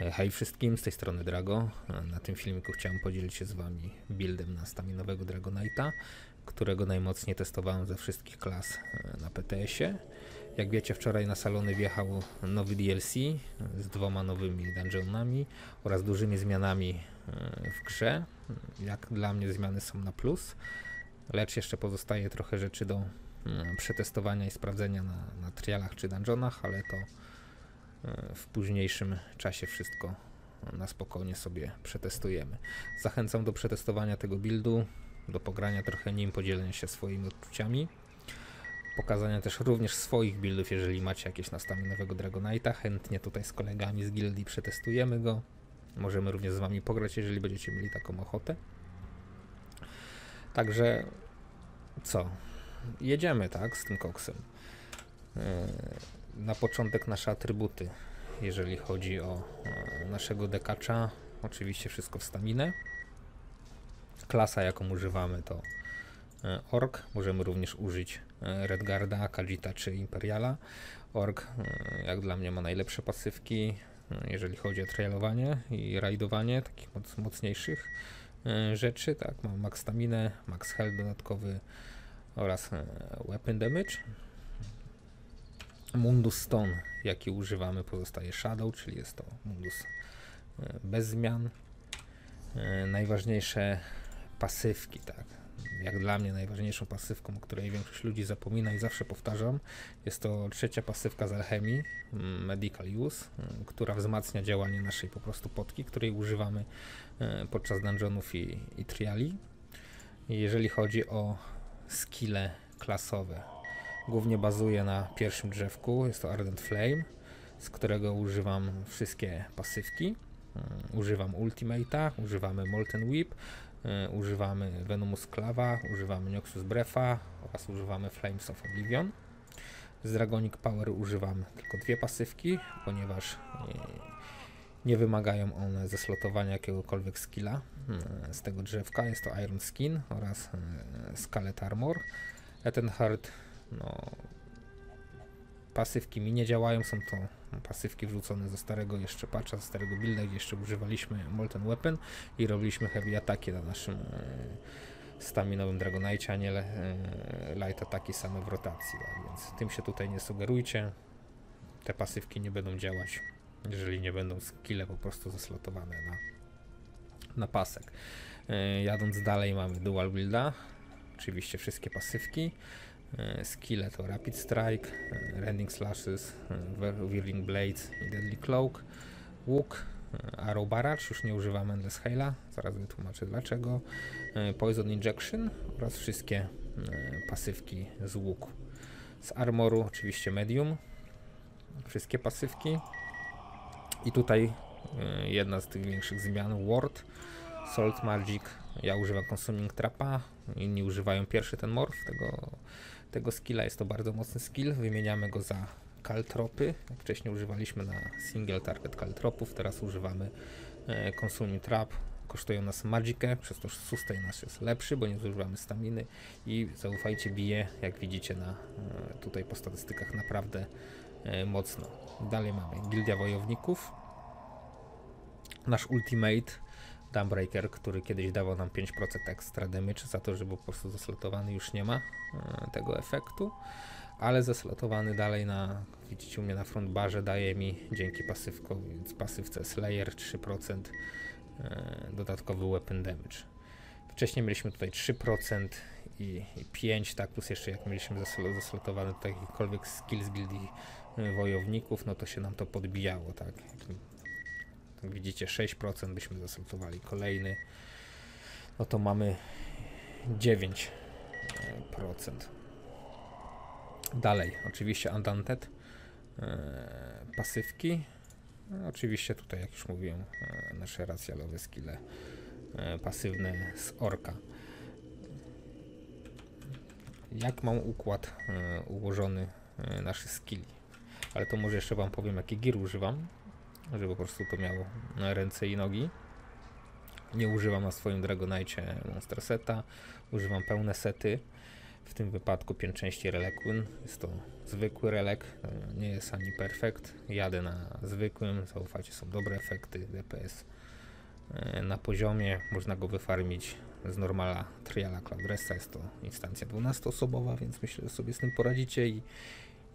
E, hej wszystkim, z tej strony Drago. E, na tym filmiku chciałem podzielić się z Wami buildem na staminowego Dragonite'a, którego najmocniej testowałem ze wszystkich klas e, na PTS-ie. Jak wiecie, wczoraj na salony wjechał nowy DLC z dwoma nowymi dungeonami oraz dużymi zmianami w grze. Jak dla mnie zmiany są na plus, lecz jeszcze pozostaje trochę rzeczy do przetestowania i sprawdzenia na, na trialach czy dungeonach, ale to w późniejszym czasie wszystko na spokojnie sobie przetestujemy. Zachęcam do przetestowania tego buildu, do pogrania trochę nim, podzielenia się swoimi odczuciami, pokazania też również swoich buildów, jeżeli macie jakieś nastawienie nowego Dragonite'a. Chętnie tutaj z kolegami z gildii przetestujemy go. Możemy również z wami pograć, jeżeli będziecie mieli taką ochotę. Także co? Jedziemy, tak, z tym koksem. Yy na początek nasze atrybuty, jeżeli chodzi o e, naszego dekacza. Oczywiście wszystko w staminę. Klasa, jaką używamy, to e, Ork. Możemy również użyć e, Redgarda, Kajita czy Imperiala. Ork, jak dla mnie, ma najlepsze pasywki, jeżeli chodzi o trailowanie i rajdowanie takich mocniejszych rzeczy. Tak, mam max staminę, max health dodatkowy oraz weapon damage. Mundus Stone, jaki używamy, pozostaje Shadow, czyli jest to Mundus e, bez zmian. E, najważniejsze pasywki, tak. Jak dla mnie najważniejszą pasywką, o której większość ludzi zapomina i zawsze powtarzam, jest to trzecia pasywka z alchemii, mm, Medical Use, mm, która wzmacnia działanie naszej po prostu potki, której używamy e, podczas dungeonów i, i triali. Jeżeli chodzi o skille klasowe, Głównie bazuje na pierwszym drzewku, jest to Ardent Flame, z którego używam wszystkie pasywki. Mm, używam Ultimate'a, używamy Molten Whip, y, używamy Venomous Clava, używamy Noxus Brefa oraz używamy Flames of Oblivion. Z Dragonic Power używam tylko dwie pasywki, ponieważ y, nie wymagają one zeslotowania jakiegokolwiek skilla y, z tego drzewka. Jest to Iron Skin oraz Scarlet Armor. Eternheart no, pasywki mi nie działają, są to pasywki wrzucone ze starego jeszcze patcha, ze starego builda, gdzie jeszcze używaliśmy Molten Weapon i robiliśmy heavy ataki na naszym e, staminowym Dragonite, a nie e, light ataki same w rotacji, tak więc tym się tutaj nie sugerujcie. Te pasywki nie będą działać, jeżeli nie będą skille po prostu zaslotowane na, na pasek. E, jadąc dalej mamy dual builda, oczywiście wszystkie pasywki. E, skille to Rapid Strike, e, Rending Slashes, e, Whirling Blades i Deadly Cloak, Łuk, Arrow Barrage, już nie używam Endless Haila, zaraz wytłumaczę dlaczego, Poison Injection oraz wszystkie pasywki z łuku. Z armoru oczywiście Medium, wszystkie pasywki i tutaj jedna z tych większych zmian, Ward, Salt Magic, ja używam Consuming Trapa, inni używają pierwszy ten morf tego tego skilla. Jest to bardzo mocny skill. Wymieniamy go za kaltropy. Wcześniej używaliśmy na single target kaltropów, teraz używamy e, Consuming Trap. Kosztują nas magicę, przez to sustain nasz jest lepszy, bo nie zużywamy staminy i zaufajcie bije, jak widzicie na, e, tutaj po statystykach naprawdę e, mocno. Dalej mamy Gildia Wojowników. Nasz ultimate Dumbreaker, który kiedyś dawał nam 5% extra damage za to, że był po prostu zaslotowany, już nie ma e, tego efektu, ale zaslotowany dalej na, widzicie u mnie na front barze daje mi dzięki pasywko, więc pasywce Slayer 3% e, dodatkowy weapon damage. Wcześniej mieliśmy tutaj 3% i, i 5, tak, plus jeszcze jak mieliśmy zaslotowany tutaj jakikolwiek skill z gildii e, wojowników, no to się nam to podbijało, tak. Jak widzicie 6% byśmy zasaltowali kolejny. No to mamy 9%. Dalej, oczywiście Undaunted. E, pasywki. No, oczywiście tutaj, jak już mówiłem, e, nasze racjalowe skille e, pasywne z orka. Jak mam układ ułożony naszych skilli? Ale to może jeszcze Wam powiem, jaki gear używam żeby po prostu to miało ręce i nogi. Nie używam na swoim Dragonite Monster Seta, używam pełne sety. W tym wypadku piętrzęści Relequin. Jest to zwykły relek, nie jest ani perfekt. Jadę na zwykłym, zaufajcie, są dobre efekty, DPS e, na poziomie, można go wyfarmić z normala triala Cloudresta, jest to instancja 12-osobowa, więc myślę, że sobie z tym poradzicie i,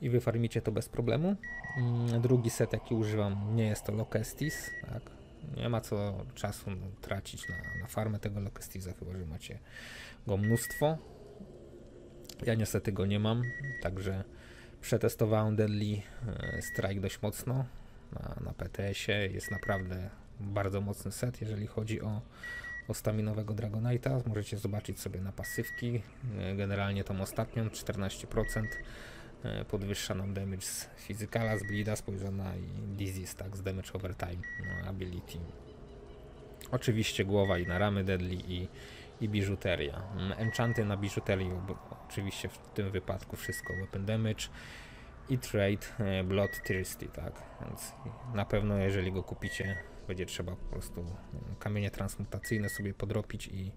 i wyfarmicie to bez problemu. Mm, drugi set, jaki używam, nie jest to Locestis, tak? Nie ma co czasu tracić na, na farmę tego Locestisa, chyba że macie go mnóstwo. Ja niestety go nie mam, także przetestowałem Deadly e, Strike dość mocno na, na PTS-ie. Jest naprawdę bardzo mocny set, jeżeli chodzi o, o staminowego Dragonite'a. Możecie zobaczyć sobie na pasywki. E, generalnie tą ostatnią 14% e, podwyższa nam damage z physicala, z bleeda, spojrzona i disease, tak, z damage over time, no, ability. Oczywiście głowa i na ramy deadly i, i biżuteria. Mm, enchanty na biżuterii, oczywiście w tym wypadku wszystko weapon damage i trade e, blood thirsty, tak, więc na pewno jeżeli go kupicie będzie trzeba po prostu mm, kamienie transmutacyjne sobie podropić i,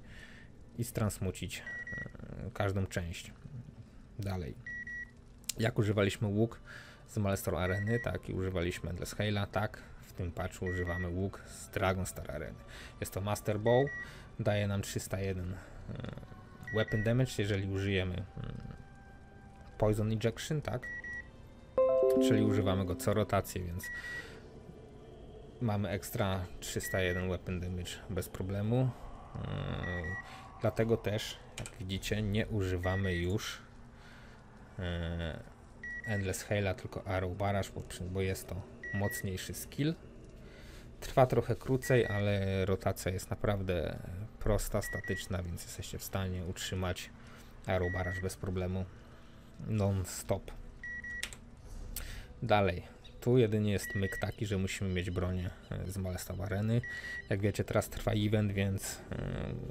i stransmucić e, każdą część. Dalej. Jak używaliśmy łuk z Malestor Areny, tak, i używaliśmy Endless Haila, tak, w tym patchu używamy łuk z Dragon Star Areny. Jest to Master Bow, daje nam 301 e, weapon damage, jeżeli użyjemy mm, Poison Injection, tak, czyli używamy go co rotację, więc mamy ekstra 301 weapon damage bez problemu. Yy, dlatego też, jak widzicie, nie używamy już Endless Haila, tylko Arrow Barrage, bo, bo jest to mocniejszy skill. Trwa trochę krócej, ale rotacja jest naprawdę prosta, statyczna, więc jesteście w stanie utrzymać Arrow Barrage bez problemu non-stop. Dalej, tu jedynie jest myk taki, że musimy mieć bronię e, z Malestaw Areny. Jak wiecie, teraz trwa event, więc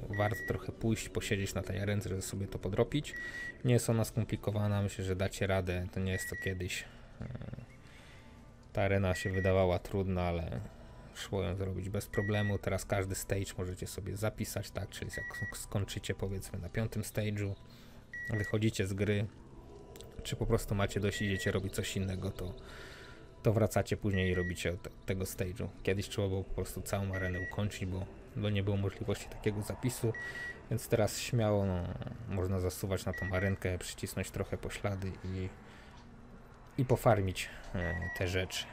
yy, warto trochę pójść, posiedzieć na tej arence, żeby sobie to podropić. Nie jest ona skomplikowana, myślę, że dacie radę, to nie jest to kiedyś. Yy, ta arena się wydawała trudna, ale szło ją zrobić bez problemu. Teraz każdy stage możecie sobie zapisać, tak, czyli jak skończycie powiedzmy na piątym stage'u, wychodzicie z gry, czy po prostu macie dość idziecie robić coś innego, to, to wracacie później i robicie te, tego stage'u. Kiedyś trzeba było po prostu całą arenę ukończyć, bo, bo nie było możliwości takiego zapisu, więc teraz śmiało no, można zasuwać na tą arenkę, przycisnąć trochę poślady i, i pofarmić e, te rzeczy.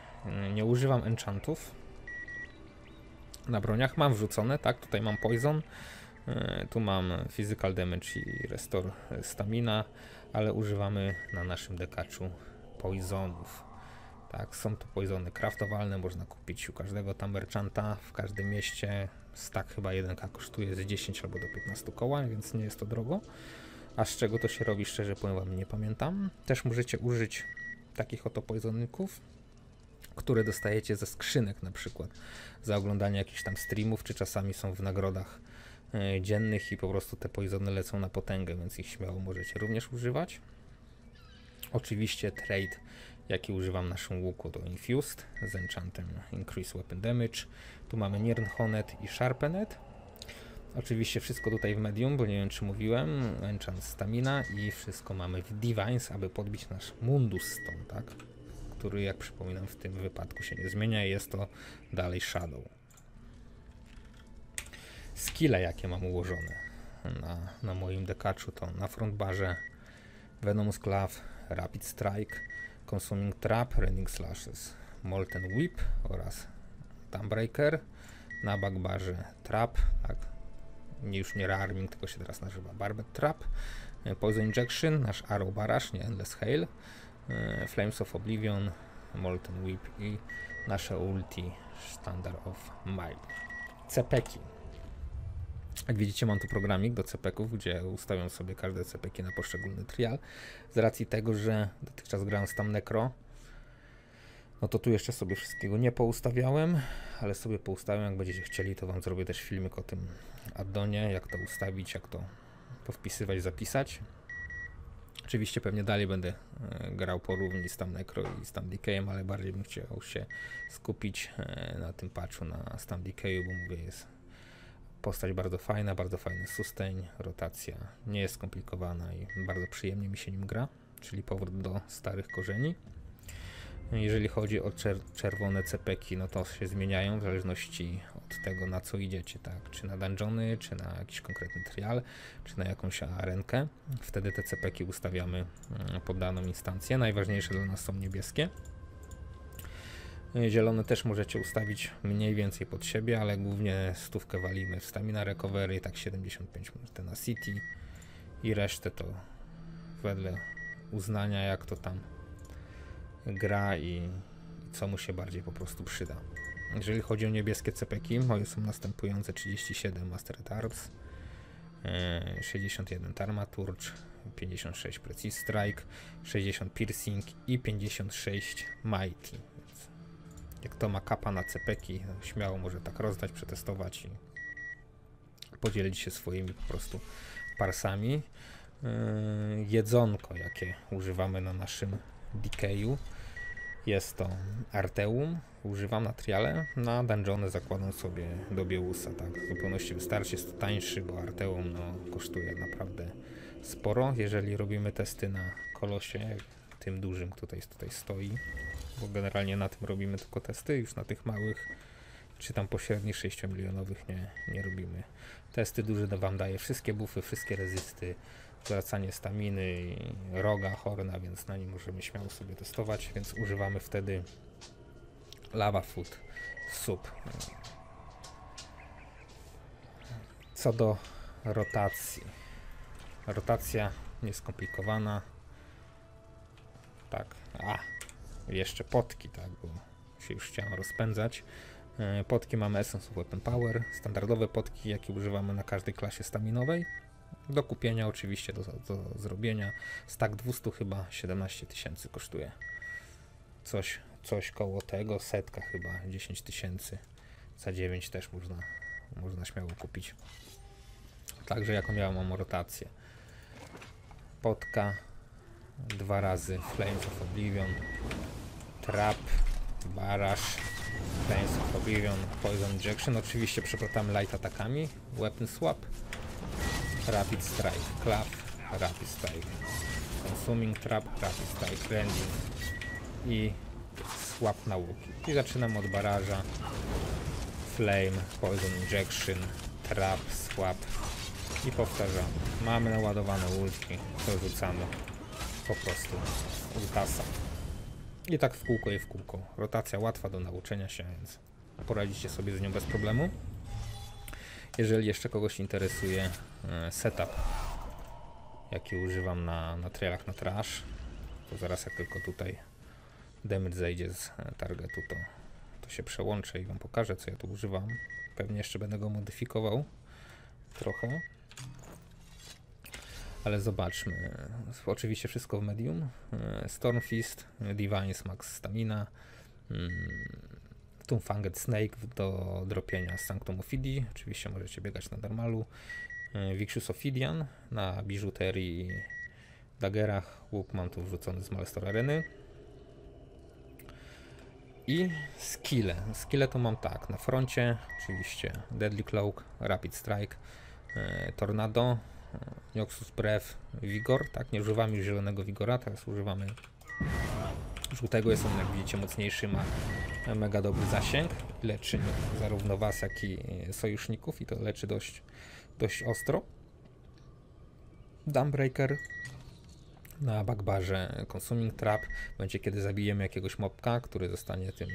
Nie używam enchantów na broniach, mam wrzucone, tak, tutaj mam poison, e, tu mam physical damage i restore stamina, ale używamy na naszym dekaczu poisonów. Tak, są to poisony kraftowalne, można kupić u każdego tam merchanta w każdym mieście. Stak chyba 1K kosztuje z 10 albo do 15 koła, więc nie jest to drogo. A z czego to się robi, szczerze powiem wam, nie pamiętam. Też możecie użyć takich oto poisonników, które dostajecie ze skrzynek na przykład za oglądanie jakichś tam streamów, czy czasami są w nagrodach E, dziennych i po prostu te poizony lecą na potęgę, więc ich śmiało możecie również używać. Oczywiście trade, jaki używam naszym łuku to Infused z enchantem Increase Weapon Damage. Tu mamy Nirnhonet i Sharpenet. Oczywiście wszystko tutaj w medium, bo nie wiem czy mówiłem, enchant stamina i wszystko mamy w Divines, aby podbić nasz Mundus Stone, tak? Który jak przypominam w tym wypadku się nie zmienia i jest to dalej Shadow skille, jakie mam ułożone na, na moim dekaczu, to na frontbarze Venomous Claw, Rapid Strike, Consuming Trap, Rending Slashes, Molten Whip oraz Dawnbreaker. Na backbarze Trap, tak, już nie Rearming, tylko się teraz nazywa Barbed Trap, Poison Injection, nasz Arrow Barrage, nie Endless Hail, e, Flames of Oblivion, Molten Whip i nasze ulti Standard of Mile. Cepeki jak widzicie, mam tu programik do CPK-ów, gdzie ustawiam sobie każde CPK na poszczególny trial. Z racji tego, że dotychczas grałem z tam Necro, no to tu jeszcze sobie wszystkiego nie poustawiałem, ale sobie poustawiam, jak będziecie chcieli, to wam zrobię też filmik o tym addonie, jak to ustawić, jak to powpisywać, zapisać. Oczywiście pewnie dalej będę e, grał porówni z tam Necro i z tam Decayem, ale bardziej bym chciał się skupić e, na tym patchu na Stam Decayu, bo mówię, jest Postać bardzo fajna, bardzo fajny sustain, rotacja nie jest skomplikowana i bardzo przyjemnie mi się nim gra, czyli powrót do starych korzeni. Jeżeli chodzi o czer czerwone cepeki, no to się zmieniają w zależności od tego, na co idziecie, tak? Czy na dungeony, czy na jakiś konkretny trial, czy na jakąś arenkę. Wtedy te cepeki ustawiamy mm, pod daną instancję. Najważniejsze dla nas są niebieskie. Zielone też możecie ustawić mniej więcej pod siebie, ale głównie stówkę walimy w stamina recovery, tak 75 możecie na city i resztę to wedle uznania jak to tam gra i co mu się bardziej po prostu przyda. Jeżeli chodzi o niebieskie cepeki, moje są następujące 37 Master Arms, 61 Tarmaturge, 56 Precise Strike, 60 Piercing i 56 Mighty. Jak to ma kapa na cepeki, śmiało może tak rozdać, przetestować i podzielić się swoimi po prostu parsami. Yy, jedzonko, jakie używamy na naszym DKU jest to Arteum, używam na triale, na dungeony zakładam sobie do Bieusa, tak, w zupełności wystarczy, jest to tańszy, bo Arteum no, kosztuje naprawdę sporo, jeżeli robimy testy na kolosie, tym dużym, który tutaj stoi, bo generalnie na tym robimy tylko testy, już na tych małych, czy tam pośrednich 6 milionowych nie, nie robimy. Testy duże wam daje wszystkie buffy, wszystkie rezysty, zwracanie staminy, roga, horna, więc na nim możemy śmiało sobie testować, więc używamy wtedy lava food soup. Co do rotacji. Rotacja nieskomplikowana. Tak, a jeszcze potki, tak, bo się już chciałem rozpędzać. E, potki mamy Essence of Weapon Power, standardowe potki, jakie używamy na każdej klasie staminowej. Do kupienia oczywiście, do, do zrobienia. Stack 200 chyba 17 tysięcy kosztuje. Coś, coś koło tego, setka chyba 10 tysięcy. Za 9 też można, można śmiało kupić. Także jaką miałem mam rotację. Potka dwa razy Flames of Oblivion, Trap, Barash, Flames of Oblivion, Poison Injection. Oczywiście przeplatamy light atakami, Weapon Swap, Rapid Strike, Clap, Rapid Strike, Consuming Trap, Rapid Strike, Rending. I Swap na łuki. I zaczynam od baraża, Flame, Poison Injection, Trap, Swap. I powtarzamy. Mamy naładowane ulti, to rzucamy po prostu ultasa. I tak w kółko i w kółko. Rotacja łatwa do nauczenia się, więc poradzicie sobie z nią bez problemu. Jeżeli jeszcze kogoś interesuje e, setup, jaki używam na, na trailach na trash, to zaraz jak tylko tutaj damage zejdzie z e, targetu, to, to się przełączę i Wam pokażę, co ja tu używam. Pewnie jeszcze będę go modyfikował trochę. Ale zobaczmy. Oczywiście wszystko w medium. E, Stormfist, Divine Max Stamina, mm, Fanged Snake do dropienia Sanctum Ophidii. Oczywiście możecie biegać na normalu. E, Vixus Ophidian na biżuterii dagerach. Łuk mam tu wrzucony z Malestor Areny. I skille. Skille to mam tak. Na froncie oczywiście Deadly Cloak, Rapid Strike, e, Tornado, e, Noxus Breath, Vigor. Tak, nie używamy już zielonego Vigora, teraz używamy żółtego. Jest on, jak widzicie, mocniejszy, ma mega dobry zasięg, leczy zarówno was, jak i sojuszników i to leczy dość, dość ostro. Dumbreaker na backbarze Consuming Trap będzie kiedy zabijemy jakiegoś mobka, który zostanie tym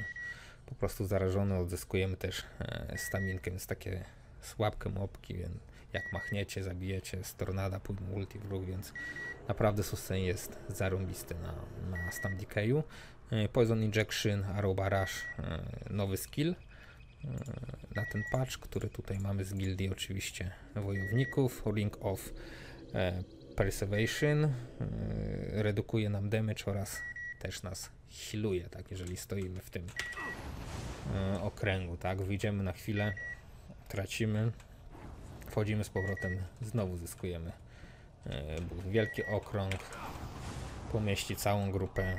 po prostu zarażony, odzyskujemy też e, staminkę, więc takie słabkie mobki, więc jak machniecie, zabijecie z tornada, pójdą ulti wróg, więc naprawdę sustain jest zarąbisty na, na Stam Decayu. E, Poison Injection, Arrow Barrage, e, nowy skill e, na ten patch, który tutaj mamy z gildii oczywiście wojowników. Ring of Preservation redukuje nam damage oraz też nas healuje, tak, jeżeli stoimy w tym okręgu, tak, wyjdziemy na chwilę, tracimy, wchodzimy z powrotem, znowu zyskujemy wielki okrąg, pomieści całą grupę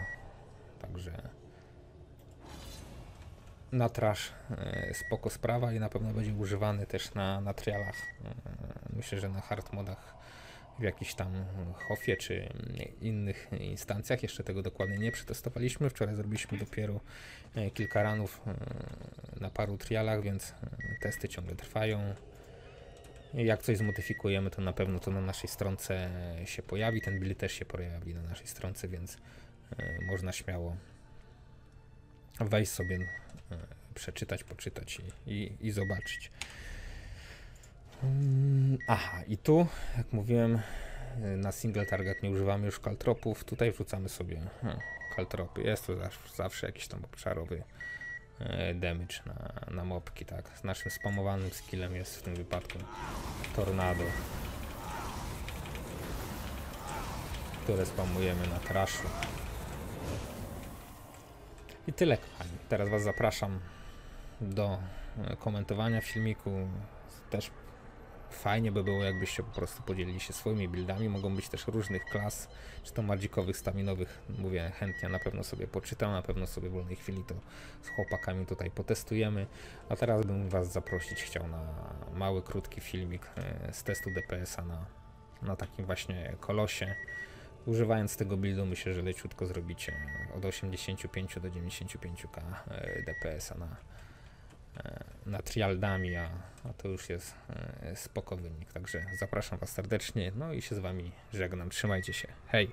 Także na trash e, spoko sprawa i na pewno będzie używany też na, na trialach. E, Myślę, że na hard modach w jakichś tam Hofie czy innych instancjach. Jeszcze tego dokładnie nie przetestowaliśmy. Wczoraj zrobiliśmy dopiero e, kilka ranów e, na paru trialach, więc e, testy ciągle trwają. Jak coś zmodyfikujemy, to na pewno to na naszej stronce się pojawi. Ten build też się pojawi na naszej stronce, więc e, można śmiało wejść sobie, e, przeczytać, poczytać i, i, i zobaczyć. Mm, Aha, i tu, jak mówiłem, y, na single target nie używamy już kaltropów. Tutaj wrzucamy sobie hmm, kaltropy. Jest to zawsze, zawsze jakiś tam obszarowy e, damage na, na mopki, tak. Z naszym spamowanym skillem jest w tym wypadku tornado, które spamujemy na trashu. I tyle, kochani. Teraz Was zapraszam do e, komentowania filmiku. Też fajnie by było, jakbyście po prostu podzielili się swoimi buildami. Mogą być też różnych klas, czy to magikowych, staminowych. Mówię, chętnie na pewno sobie poczytam, na pewno sobie w wolnej chwili to z chłopakami tutaj potestujemy. A teraz bym Was zaprosić chciał na mały, krótki filmik e, z testu DPS-a na, na takim właśnie kolosie. Używając tego buildu myślę, że leciutko zrobicie od 85 do 95k e, DPS-a na, e, na trialdami, a, a to już jest e, spoko wynik. Także zapraszam Was serdecznie, no i się z Wami żegnam. Trzymajcie się. Hej!